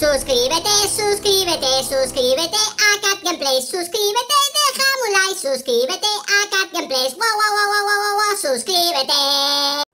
Suscríbete, suscríbete, suscríbete a Cat Gameplays. Suscríbete, déjame un like. Suscríbete a Cat Gameplays. Wow, wow, wow, wow, wow, wow, suscríbete.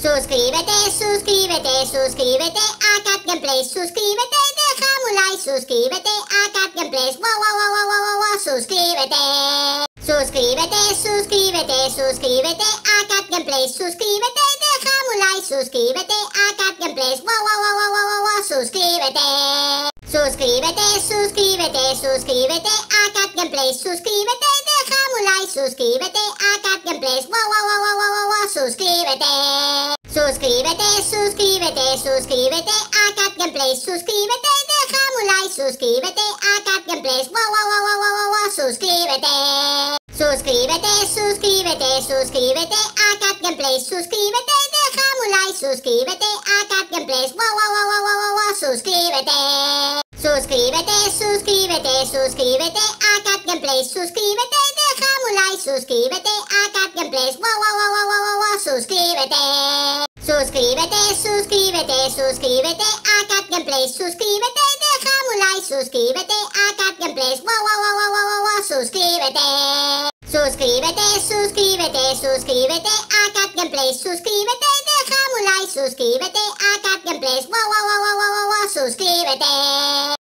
Suscríbete, suscríbete, suscríbete a Cat Gameplays, suscríbete, deja un like, suscríbete a Cat Gameplays, wow, wow, wow, wow, wow, wow, suscríbete. Suscríbete, suscríbete, suscríbete a Cat Gameplays, suscríbete, deja un like, suscríbete a Cat Gameplays, wow, wow, suscríbete. Suscríbete, suscríbete, suscríbete a Cat Gameplays, suscríbete, deja un like, suscríbete a Cat Gameplays, wow, wow, wow, wow, wow, wow, suscríbete. Suscríbete, suscríbete, suscríbete a Cat Gameplays, suscríbete, deja un like, suscríbete a Cat Gameplays, wow, wow, wow, wow, wow, wow, suscríbete. Suscríbete, suscríbete, suscríbete a Cat Gameplays, suscríbete, deja un like, suscríbete a Cat Gameplays, wow, wow, wow, wow, wow, wow, suscríbete. Suscríbete, suscríbete, suscríbete a Cat Gameplays, suscríbete, deja un like, suscríbete a Cat Gameplays, wow, wow, wow, wow, wow, wow, suscríbete. Suscríbete, suscríbete, suscríbete a Cat Gameplays, suscríbete, deja un like, suscríbete a Cat Gameplays, wow, wow, wow, wow, wow, wow, suscríbete. Suscríbete, suscríbete, suscríbete a Cat Gameplays, suscríbete, deja un like, suscríbete a Cat Gameplays, wow, wow, wow, wow, wow, wow, suscríbete.